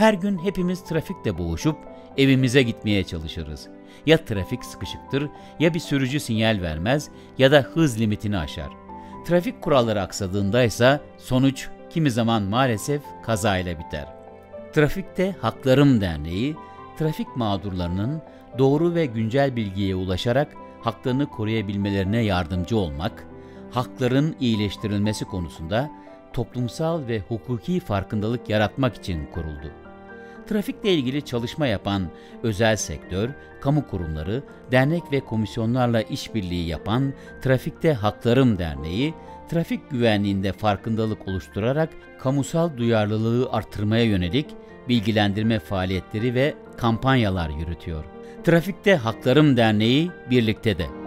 Her gün hepimiz trafikte boğuşup evimize gitmeye çalışırız. Ya trafik sıkışıktır, ya bir sürücü sinyal vermez ya da hız limitini aşar. Trafik kuralları aksadığında ise sonuç kimi zaman maalesef kazayla biter. Trafikte Haklarım Derneği, trafik mağdurlarının doğru ve güncel bilgiye ulaşarak haklarını koruyabilmelerine yardımcı olmak, hakların iyileştirilmesi konusunda toplumsal ve hukuki farkındalık yaratmak için kuruldu. Trafikle ilgili çalışma yapan özel sektör, kamu kurumları, dernek ve komisyonlarla işbirliği yapan Trafikte Haklarım Derneği, trafik güvenliğinde farkındalık oluşturarak kamusal duyarlılığı artırmaya yönelik bilgilendirme faaliyetleri ve kampanyalar yürütüyor. Trafikte Haklarım Derneği birlikte de.